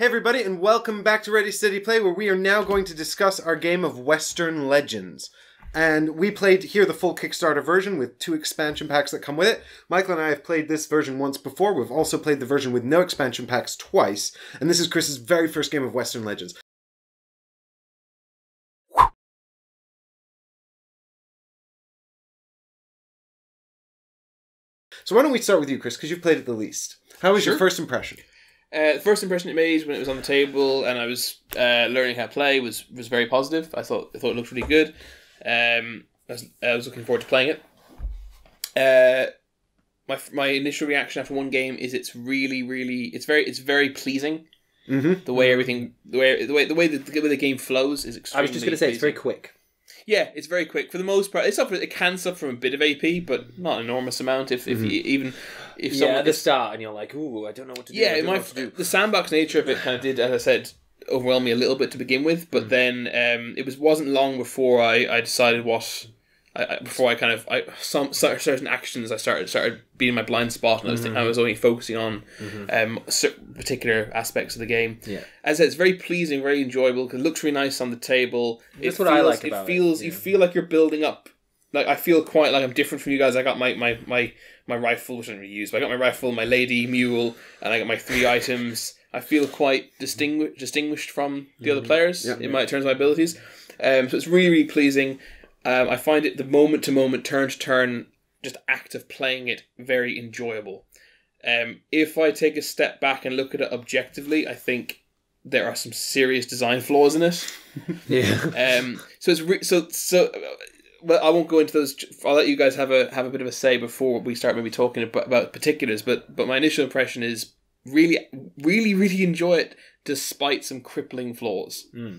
Hey everybody, and welcome back to Ready Steady Play, where we are now going to discuss our game of Western Legends. And we played here the full Kickstarter version with two expansion packs that come with it. Michael and I have played this version once before. We've also played the version with no expansion packs twice. And this is Chris's very first game of Western Legends. So why don't we start with you, Chris, because you've played it the least. How was your first impression? Uh, the first impression it made when it was on the table and I was uh, learning how to play was was very positive. I thought I thought it looked really good. Um, I was, I was looking forward to playing it. Uh, my my initial reaction after one game is it's really really it's very it's very pleasing. Mm-hmm. The way everything the way the way the way the, the way the game flows is extremely. I was just going to say it's very quick. Yeah, it's very quick for the most part. It suffer it can suffer from a bit of AP, but not an enormous amount. If if Mm-hmm. you, even if yeah, someone at the start, and you're like, "Ooh, I don't know what to do." Yeah, it might, to do. the sandbox nature of it kind of did, as I said, overwhelm me a little bit to begin with. But then um, it was wasn't long before I, I decided what I, I, before I kind of I some certain actions I started started being my blind spot, and I was I was only focusing on um cer- particular aspects of the game. Yeah. as I said, it's very pleasing, very enjoyable because it looks really nice on the table. That's it what I like it about it, feels you yeah. feel like you're building up. Like I feel quite like I'm different from you guys. I got my my my my rifle, which I don't really use, but I got my rifle, my lady mule, and I got my three items. I feel quite distinguished distinguished from the other players Yeah. in my terms of my abilities. Um, so it's really really pleasing. Um, I find it the moment to moment, turn to turn, just act of playing it very enjoyable. Um, if I take a step back and look at it objectively, I think there are some serious design flaws in it. yeah, Um, so it's re- so so. Well, I won't go into those. I'll let you guys have a have a bit of a say before we start maybe talking about, about particulars. But but my initial impression is really, really, really enjoy it despite some crippling flaws. Hmm.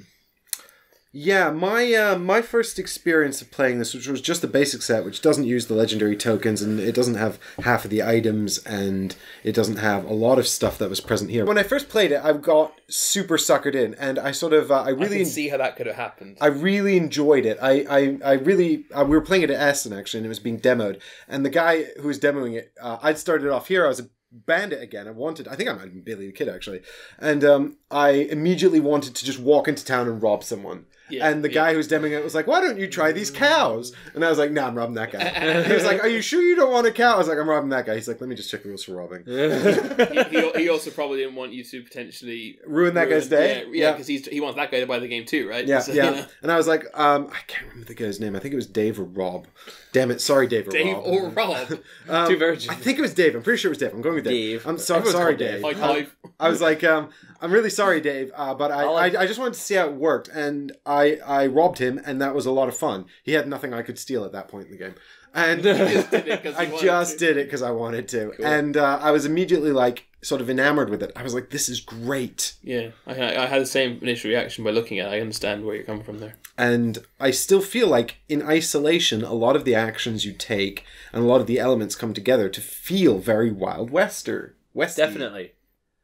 Yeah, my uh, my first experience of playing this, which was just the basic set, which doesn't use the legendary tokens and it doesn't have half of the items and it doesn't have a lot of stuff that was present here. When I first played it, I got super suckered in, and I sort of uh, I I really can see how that could have happened. I really enjoyed it. I, I, I really, uh, we were playing it at Essen actually, and it was being demoed. And the guy who was demoing it, uh, I'd started off here. I was a bandit again. I wanted, I think I might have been Billy the Kid actually. And um, I immediately wanted to just walk into town and rob someone. Yeah, and the yeah. guy who's demoing it was like, "Why don't you try these cows?" And I was like, "No, I'm robbing that guy." he was like, "Are you sure you don't want a cow?" I was like, "I'm robbing that guy." He's like, "Let me just check the rules for robbing." he, he, he also probably didn't want you to potentially Ruin that guy's day? Yeah, Yeah. yeah, because he wants that guy to buy the game too, right? Yeah, So, yeah. you know. And I was like, um, I can't remember the guy's name. I think it was Dave or Rob. Damn it, sorry, Dave or Dave Rob. or Rob. Um, Two virgins. I think it was Dave. I'm pretty sure it was Dave. I'm going with Dave. Dave. I'm so, sorry, Dave. Dave. High Um. I was like, um, I'm really sorry, Dave, uh, but I, I'll- I, I just wanted to see how it worked, and I, I robbed him, and that was a lot of fun. He had nothing I could steal at that point in the game, and just did it 'cause I just did it because I wanted to, and uh, I was immediately like sort of enamored with it. I was like, this is great. Yeah, I, I had the same initial reaction by looking at it. I understand where you're coming from there. And I still feel like in isolation, a lot of the actions you take and a lot of the elements come together to feel very Wild Wester. West definitely,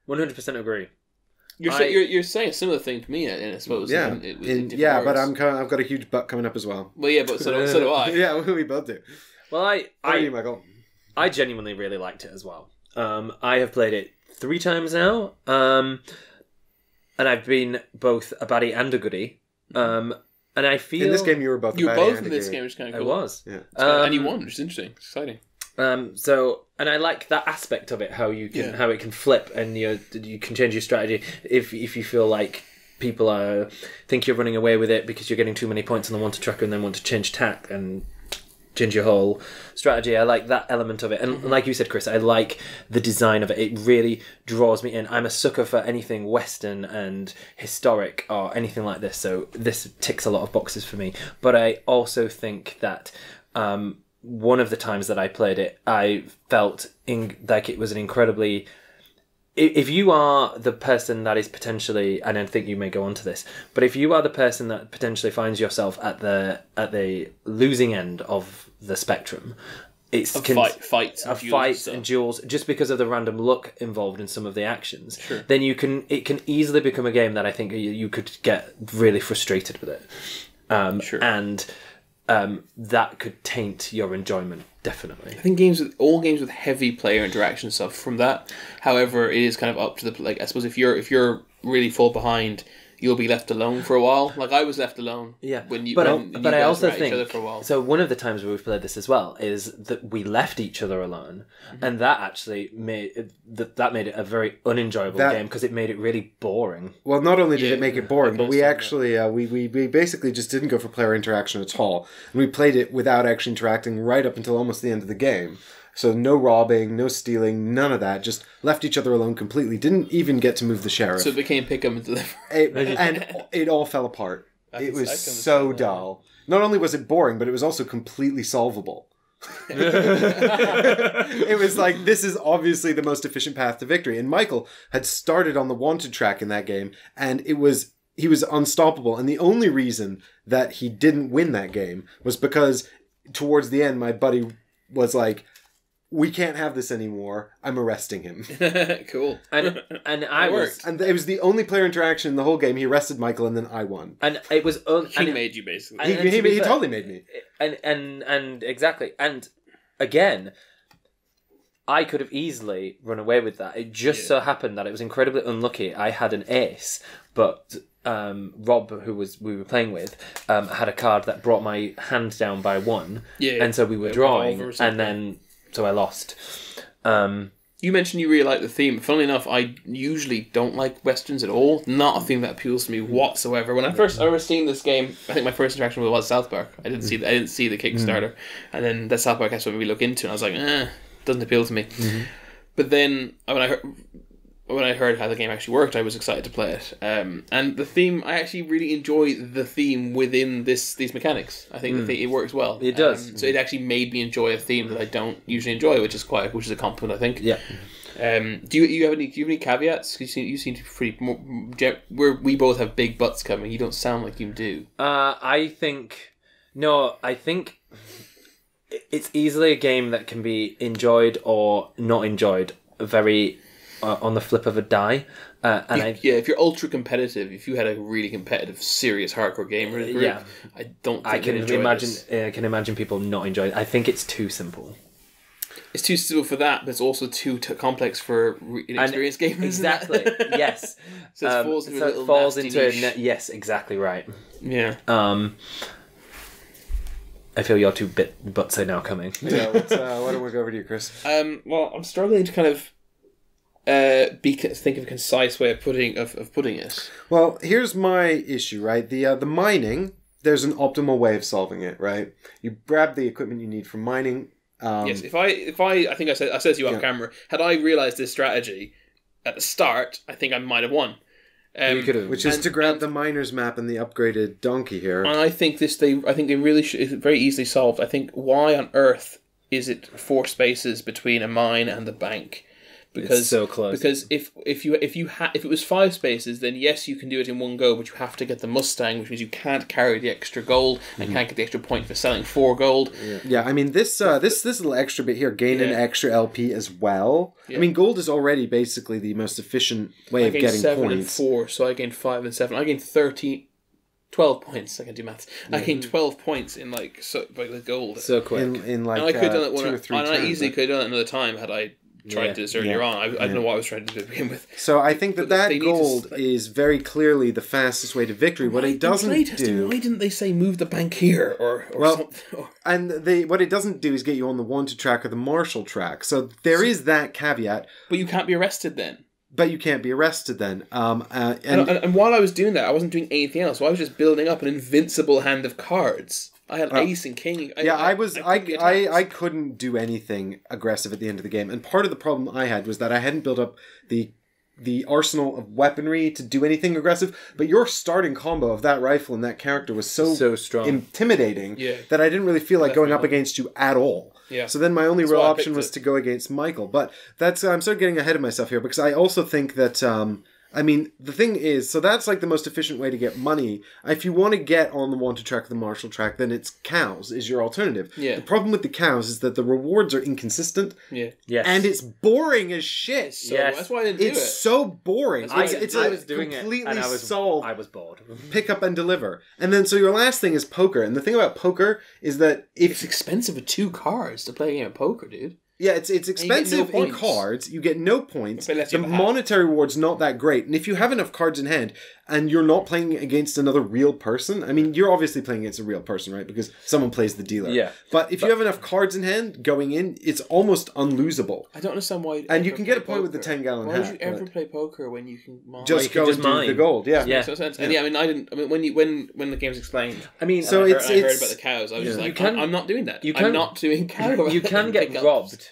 one hundred percent agree. You're, I- you're you're saying a similar thing to me, I I suppose. Yeah, in- in- in In- different yeah, but. I'm kind I've got a huge butt coming up as well. Well, yeah, but so do, so do I. yeah, we both do. Well, I, How are you, I, Michael? I genuinely really liked it as well. Um, I have played it three times now, um, and I've been both a baddie and a goodie. Um, and I feel In this game, you were both. You're baddie both and in the this goody. game, which is kind of cool. was. Yeah. It's kinda- and you Um, won, which is interesting. It's exciting. Um, so, and I like that aspect of it, how you can, Yeah. how it can flip, and you you can change your strategy if if you feel like people are think you're running away with it because you're getting too many points on the wanted tracker and then want to change tack and change your whole strategy. I like that element of it, and like you said, Chris, I like the design of it. It really draws me in. I'm a sucker for anything Western and historic or anything like this. So this ticks a lot of boxes for me. But I also think that. Um, one of the times that I played it, I felt in, like it was an incredibly. If you are the person that is potentially, and I think you may go on to this, but if you are the person that potentially finds yourself at the at the losing end of the spectrum, it's Of can- fight, fights, and duels fights stuff. and duels just because of the random luck involved in some of the actions Sure. then you can it can easily become a game that i think you, you could get really frustrated with it um, Sure. and um, that could taint your enjoyment definitely I think games with all games with heavy player interaction stuff from that. However, it is kind of up to the like I suppose if you're if you're really fall behind, you'll be left alone for a while. Like I was left alone. Yeah, When you, but I, you but I also were at think for a while. so. One of the times where we've played this as well is that we left each other alone, Mm-hmm. and that actually made that that made it a very unenjoyable That- game because it made it really boring. Well, not only did Yeah, it make it boring, but we actually uh, we, we we basically just didn't go for player interaction at all, and we played it without actually interacting right up until almost the end of the game. So no robbing, no stealing, none of that. Just left each other alone completely. Didn't even get to move the sheriff. so it became pick 'em and deliver. It- and it all fell apart. I It can- was so understand that. dull. Not only was it boring, but it was also completely solvable. it was like this is obviously the most efficient path to victory. And Michael had started on the wanted track in that game, and it was he was unstoppable. And the only reason that he didn't win that game was because towards the end, my buddy was like, "We can't have this anymore. I'm arresting him." cool. And and I It was worked. And it was the only player interaction in the whole game. He arrested Michael, and then I won. and it was un- He and it- made you basically. And- He, and he, to he fair- totally made me. and and and exactly and again i could have easily run away with that it just Yeah. so happened that it was incredibly unlucky i had an ace but um, rob who was we were playing with um, had a card that brought my hand down by one Yeah, and so we were drawing revolver or something. and then so i lost um, You mentioned you really like the theme. Funnily enough, I usually don't like westerns at all. Not a theme that appeals to me whatsoever. When I first ever seen this game, I think my first interaction with it was South Park. I didn't see the, I didn't see the Kickstarter, and then that South Park that's what me look into, it. and I was like, eh, doesn't appeal to me. But then when I heard when I heard how the game actually worked, I was excited to play it. Um, and the theme, I actually really enjoy the theme within this these mechanics. I think the theme, it works well. It does. Um, so it actually made me enjoy a theme that I don't usually enjoy, which is quite which is a compliment, I think. yeah Um, do you you have any do you have any caveats? You seem you seem to be pretty more. Where we both have big butts coming. You don't sound like you do. Uh, I think no. I think it's easily a game that can be enjoyed or not enjoyed. Very uh, on the flip of a die, uh, and I yeah, if you're ultra competitive, if you had a really competitive, serious hardcore gamer group, Yeah. I don't. Think I can enjoy imagine. this. I can imagine people not enjoying. it. I think it's too simple. It's too simple for that, but it's also too t- complex for re- inexperienced gamers. Exactly. yes. So it Um, falls into so a it little falls nasty into a ne- yes, exactly right. Yeah. Um, I feel your two bit butts are now coming. Yeah, uh, why don't we go over to you, Chris? Um, well, I'm struggling to kind of uh, be think of a concise way of putting of, of putting it. Well, here's my issue, right? The uh, the mining, there's an optimal way of solving it, right? You grab the equipment you need for mining. Um, Yes, if I if I I think I said I said to you off Yeah. camera, had I realized this strategy at the start, I think I might have won. Um, you could have. which is and- to grab and- the miner's map and the upgraded donkey here. And I think this they I think they really should it's very easily solved. I think why on earth is it four spaces between a mine and the bank? Because so close. Because if if you if you ha- if it was five spaces, then yes, you can do it in one go, but you have to get the Mustang, which means you can't carry the extra gold Mm-hmm. and can't get the extra point for selling four gold. yeah, I mean this uh, this this little extra bit here, gain an extra LP as well. I mean, gold is already basically the most efficient way I of gained getting seven and four, so I gained five and seven. I gained 13, 12 points. I can do maths. I gained twelve points in like so by the gold. so quick. In, in like and I could have uh, done it one two or or three and I easily but- could have done it another time had I tried Yeah. to this earlier Yeah. on. I, I don't know what I was trying to do to begin with. So I think that But that they need to gold is very clearly the fastest way to victory. What Why- it doesn't in playtesting, do, Why didn't they say move the bank here or, or Well, something? Or, and they what it doesn't do is get you on the wanted track or the marshal track. So there is that caveat, but you can't be arrested then. but you can't be arrested then. Um, uh, And, and and, and while I was doing that, I wasn't doing anything else. So I was just building up an invincible hand of cards. I had ace and king. yeah, I was I couldn't I. I couldn't do anything aggressive at the end of the game, and part of the problem I had was that I hadn't built up the the arsenal of weaponry to do anything aggressive. But your starting combo of that rifle and that character was so So strong. intimidating Yeah. that I didn't really feel like going up against you at all. Yeah. So then my only real option was it. to go against Michael. But that's I'm sort of getting ahead of myself here because I also think that um, I mean the thing is so that's like the most efficient way to get money. If you want to get on the wanted track, the marshal track, then it's cows is your alternative. Yeah. The problem with the cows is that the rewards are inconsistent yeah. yes. and it's boring as shit. So Yes. that's why I didn't do it's it. It's so boring. I, It's, it's I a was doing it completely and I was solved I was bored. pick up and deliver. And then so your last thing is poker. And the thing about poker is that It's expensive with two cards to play a game of poker, dude. Yeah, it's it's you get no expensive in points. cards. You get no points. But The you hat. monetary reward's not that great. And if you have enough cards in hand and you're not playing against another real person, I mean, you're obviously playing against a real person, right? Because someone plays the dealer. Yeah. But if you have enough cards in hand going in, it's almost unlosable. I don't understand why. And you can get a play point with the 10 gallon Why would hat, you ever play poker when you can mine? Just you can go just and do mine. the gold. Yeah. Yeah. Makes no sense. And yeah, I mean, I didn't. I mean, when you when when the game's explained, I mean, So I, heard, it's- I heard it's- about the cows. I was just yeah. like, You can- I'm, I'm not doing that. you I'm can- not doing cow. you can get pickups. robbed.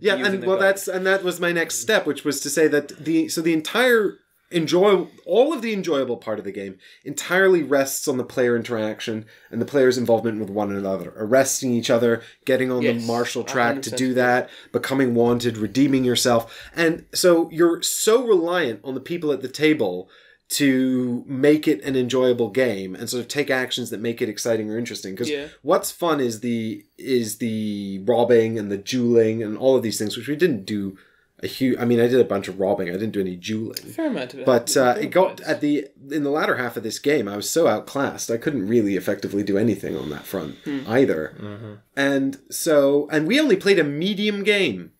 Yeah, and the well, that's and that was my next step, which was to say that the so the entire enjoy all of the enjoyable part of the game entirely rests on the player interaction and the player's involvement with one another, arresting each other, getting on the Yes, marshal track to do that, becoming wanted, redeeming yourself, and so you're so reliant on the people at the table to make it an enjoyable game and sort of take actions that make it exciting or interesting because Yeah. what's fun is the is the robbing and the dueling and all of these things which we didn't do a huge i mean i did a bunch of robbing i didn't do any dueling Fair amount of it. but uh, it got points. at the in the latter half of this game i was so outclassed i couldn't really effectively do anything on that front Hmm. either and so and we only played a medium game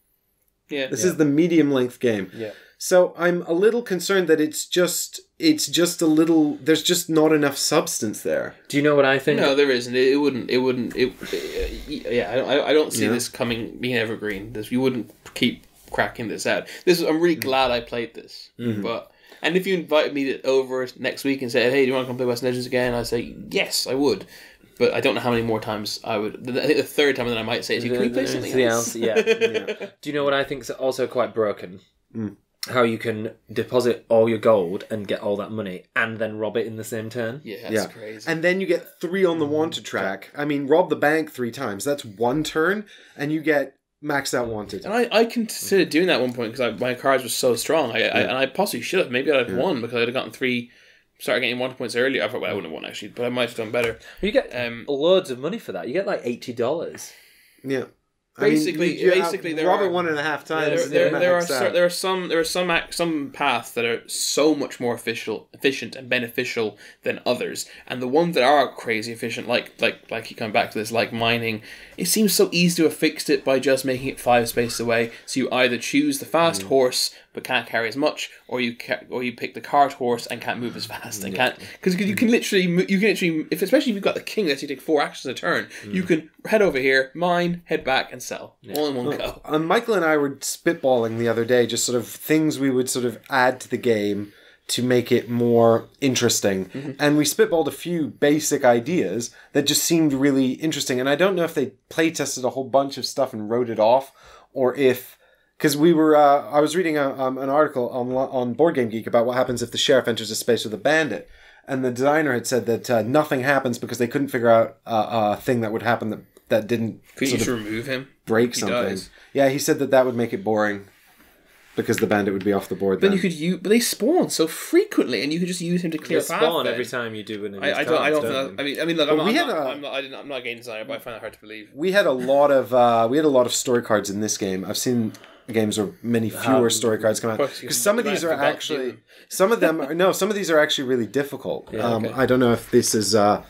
yeah. this is the medium length game Yeah. So i'm a little concerned that it's just it's just a little there's just not enough substance there Do you know what I think? No, there isn't. It, it wouldn't. It wouldn't. It, uh, yeah, I don't, I- I don't see Yeah. this coming being evergreen. This you wouldn't keep cracking this out. This is, I'm Mm-hmm. really glad I played this. But and if you invited me over next week and said, "Hey, do you want to come play Western Legends again?" I'd say yes, I would. But I don't know how many more times I would. I think the third time then I might say, is, you "Can we play something Something else?" Yeah. Do you know what I think is also quite broken? Mm. How you can deposit all your gold and get all that money and then rob it in the same turn. Yeah, that's yeah crazy. and then you get three on the wanted track i mean rob the bank three times that's one turn and you get maxed out wanted And I, I considered doing that at one point because my cards were so strong. I, I and I possibly should have. Maybe I'd have won because I'd have gotten three. Started getting one points earlier. I thought well, I wouldn't have won actually, but I might have done better. You get Um, loads of money for that. You get like eighty dollars. yeah Basically- you- you- basically there rob are- one and a half times there, you're there are there are some there are some some paths that are so much more official, efficient and beneficial than others, and the ones that are crazy efficient, like like like you come back to this, like mining, it seems so easy to have fixed it by just making it five spaces away. So you either choose the fast Mm. horse but can't carry as much, or you ca- or you pick the cart horse and can't move as fast and can't because you can literally you can literally if especially if you've got the king that you take four actions a turn, Mm. you can head over here, mine, head back, and sell all in one go. Um, Michael and I were spitballing the other day, just sort of things we would sort of add to the game to make it more interesting. Mm-hmm. And we spitballed a few basic ideas that just seemed really interesting. And I don't know if they play tested a whole bunch of stuff and wrote it off, or if because we were uh, I was reading a, um, an article on on Board Game Geek about what happens if the sheriff enters a space with a bandit. And the designer had said that uh, nothing happens because they couldn't figure out uh, a thing that would happen that, that didn't Could you sort just of remove him? break He something. dies. Yeah, he said that that would make it boring because the bandit would be off the board. Then Then, you could use, but they spawn so frequently, and you could just use him to clear You a path. spawn then. every time you do one of I, I don't. I don't. cards, Think that, I mean, I mean, look, I'm, But not, we I'm, had not, a- I'm not. I didn't, I'm not a game designer, but I find that hard to believe. we had a lot of uh, we had a lot of story cards in this game. I've seen games where many fewer Um, story cards come out because some of these are actually them. some of them are, no some of these are actually really difficult. um, okay. I don't know if this is uh,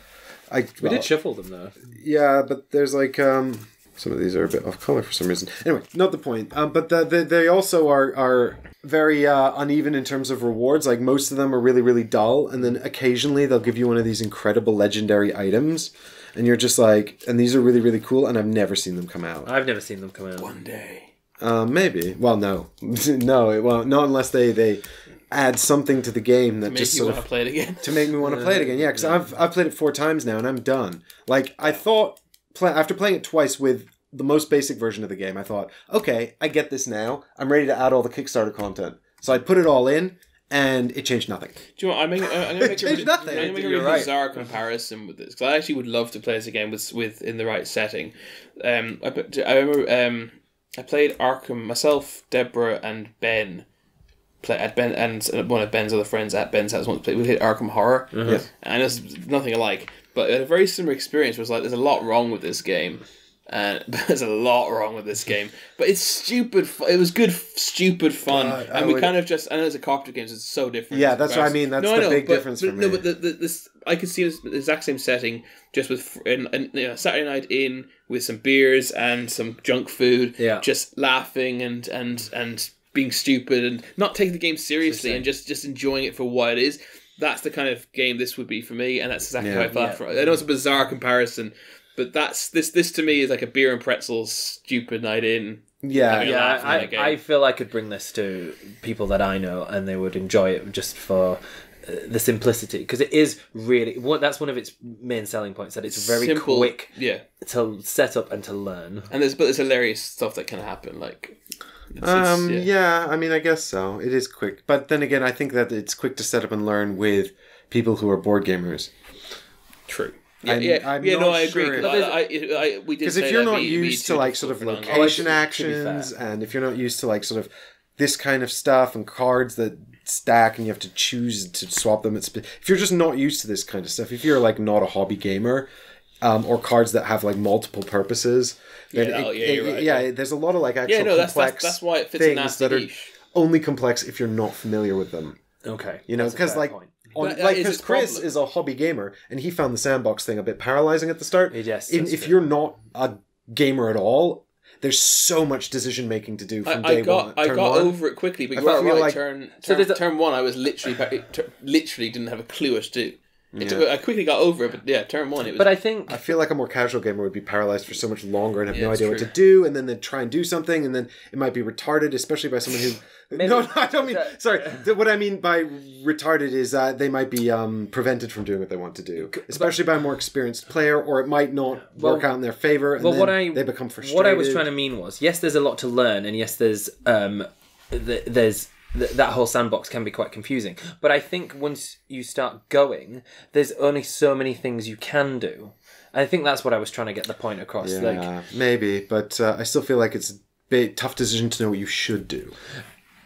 I we well, did shuffle them though. Yeah, but there's like um some of these are a bit off color for some reason. Anyway, not the point. Um, but the, the, they also are are very uh, uneven in terms of rewards. Like most of them are really really dull, and then occasionally they'll give you one of these incredible legendary items, and you're just like, and these are really really cool, and I've never seen them come out. I've never seen them come out. One day. Um, maybe. Well, no, no, it won't. Not unless they they add something to the game that just. To Make just you sort want of to play it again. to make me want to play it again. Yeah, because I've I've played it four times now and I'm done. Like I thought, play, after playing it twice with the most basic version of the game, I thought, okay, I get this now. I'm ready to add all the Kickstarter content. So I put it all in, and it changed nothing. Do you know what? I'm, making, I'm going to make a nothing. I'm gonna make a really right. bizarre comparison with this because I actually would love to play this again with with in the right setting. Um, I, put- I remember um, I played Arkham myself, Deborah, and Ben. Play at Ben and uh, one of Ben's other friends at Ben's house once played. We played Arkham Horror, uh-huh. Yes. and it's nothing alike, but a very similar experience. Was like there's a lot wrong with this game, Uh, and there's a lot wrong with this game, but it's stupid. It was good, stupid fun, God, I and we would- kind of just. I know it's a cooperative game, so it's so different. Yeah, that's what I mean, that's No, the know, big but- difference but, for No, but the, the, this I could see this the exact same setting, just with in, in, you know, Saturday night in with some beers and some junk food. Yeah. just laughing and and and being stupid and not taking the game seriously and just just enjoying it for what it is. That's the kind of game this would be for me, and that's exactly Yeah. how I felt. Yeah. For, I know it's a bizarre comparison, but that's this. This to me is like a beer and pretzels stupid night in. Yeah, Yeah. Yeah, laughing at a game. I, I feel I could bring this to people that I know and they would enjoy it just for uh, the simplicity because it is really what that's one of its main selling points that it's very Simple, quick yeah. to set up and to learn. And there's but there's hilarious stuff that can happen, like. It's, it's- Um, yeah. I mean, I guess so. It is quick, but then again, I think that it's quick to set up and learn with people who are board gamers. True. Yeah, I'm- yeah, I'm yeah. not no, I agree. sure 'cause if- I, I, I, we did Because say if you're not it'd be- it'd be used to like sort of location to be actions, and if you're not used to like sort of this kind of stuff and cards that stack and you have to choose to swap them, it's if you're just not used to this kind of stuff. If you're like not a hobby gamer, um, or cards that have like multiple purposes, then Yeah, it- oh, yeah, it- you're right, yeah, yeah. there's a lot of like actual Yeah, no, that's, complex that's that's why it fits a things nasty that are niche. only complex if you're not familiar with them. Okay, You know, because like. point. On, That- that like because Chris problem. is a hobby gamer and he found the sandbox thing a bit paralyzing at the start. Yes, In, if true. you're not a gamer at all, there's so much decision making to do from I, day I got one. I got one. over it quickly, but I you are feel right. like- turn turn, there's a- turn one, I was literally literally didn't have a clue what to do. It took- I quickly got over it, but yeah, turn one. It was But I think I feel like a more casual gamer would be paralyzed for so much longer and have Yeah, no it's idea what true. to do, and then they'd try and do something, and then it might be retarded, especially by someone who. Maybe- no, no, I don't mean. that- Sorry, Th- what I mean by retarded is uh, they might be um, prevented from doing what they want to do, especially by a more experienced player, or it might not work out in their favor, and well, then what I they become frustrated. What I was trying to mean was, yes, there's a lot to learn, and yes, there's um, th- there's th- that whole sandbox can be quite confusing. But I think once you start going, there's only so many things you can do. I think that's what I was trying to get the point across. Yeah, Like, maybe, but uh, I still feel like it's a big, tough decision to know what you should do.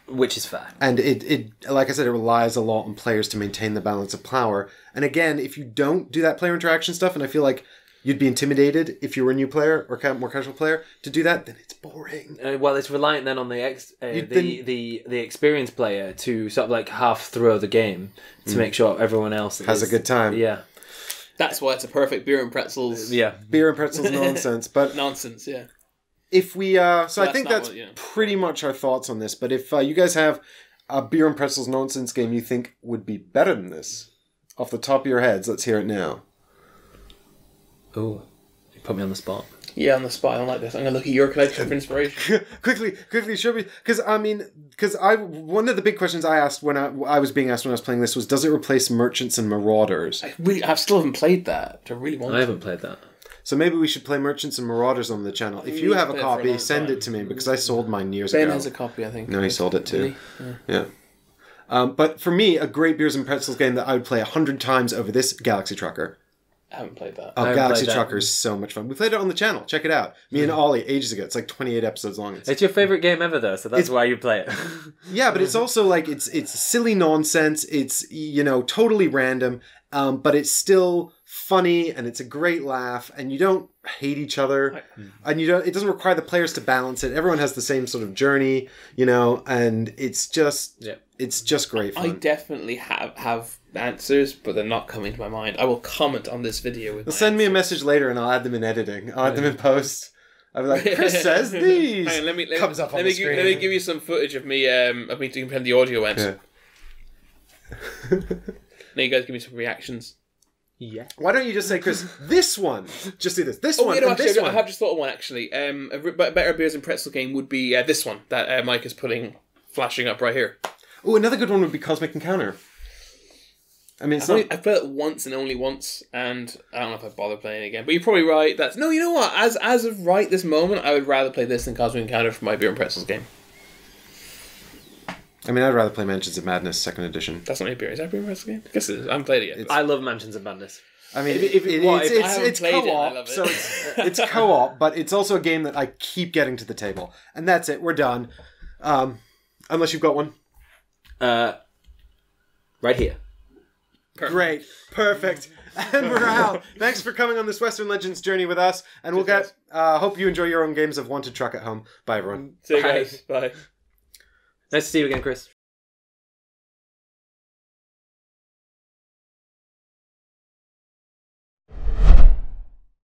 which is fair. and it, it like i said it relies a lot on players to maintain the balance of power and again if you don't do that player interaction stuff and i feel like you'd be intimidated if you were a new player or ca- more casual player to do that then it's boring Uh, well, it's reliant then on the ex- uh, the, then- the the experienced player to sort of like half throw the game to make sure everyone else. Has a good time. Yeah, that's why it's a perfect beer and pretzels yeah. beer and pretzels nonsense but nonsense. Yeah, if we uh so i think that's what- yeah. pretty much our thoughts on this but if uh, you guys have a beer and pretzels nonsense game you think would be better than this off the top of your heads let's hear it now Oh, you put me on the spot. yeah. On the spot, I don't like this. I'm gonna look at your collection for inspiration. quickly, quickly, show me because I mean, because I one of the big questions I asked when I, I was being asked when I was playing this was, does it replace Merchants and Marauders? I really, I still haven't played that. I really want. I haven't played that. So maybe we should play Merchants and Marauders on the channel. If you We've a played a copy, send time. it to me because I sold mine years Ben ago. has a copy, I think. no, he sold it too. Really? Yeah. Um, but for me, a great beers and pretzels game that I would play a hundred times over this Galaxy Trucker. I haven't played that. Oh, Galaxy played. Trucker is so much fun. We played it on the channel. Check it out. Me and Ollie ages ago. It's like twenty eight episodes long. It's It's your favorite game ever, though, so that's why you play it. Yeah, but it's also like it's it's silly nonsense. It's you know totally random, um, but it's still funny and it's a great laugh. And you don't hate each other, and you don't. It doesn't require the players to balance it. Everyone has the same sort of journey, you know, and it's just Yeah. it's just great Fun. I definitely have have answers, but they're not coming to my mind. I will comment on this video with. my Send me a message later, and I'll add them in editing. I'll add them in post. I'll be like, Chris says these. Hang on, let me let, Comes up on let the me give, let me give you some footage of me um of me doing pretend the audio went. Yeah. Now you guys give me some reactions. yeah. Why don't you just say, Chris, this one? Just do this. This Oh, one you know, and actually, this I one. have just thought of one actually. Um, a re- better beers and pretzel game would be uh, this one that uh, Mike is putting flashing up right here. Oh, another good one would be Cosmic Encounter. I mean, it's I've, not. I've played it once and only once, and I don't know if I bother playing it again. But you're probably right. That's no, you know what? As as of right this moment, I would rather play this than Cosmic Encounter for my beer and pretzels game. I mean, I'd rather play Mansions of Madness Second Edition. That's not a beer. Is that a beer and pretzels game? I guess it is. I haven't played it yet. but- I love Mansions of Madness. I mean, If- if- it- what, it's if I it's, haven't it's it I co-op, love it. so it's, it's co-op, but it's also a game that I keep getting to the table, and that's it. We're done. Um, unless you've got one. Uh, right here. Great. Perfect. And we're out. Thanks for coming on this Western Legends journey with us. And we'll get, uh, hope you enjoy your own games of Wanted Truck at home. Bye, everyone. See you Bye. guys. Bye. Nice to see you again, Chris.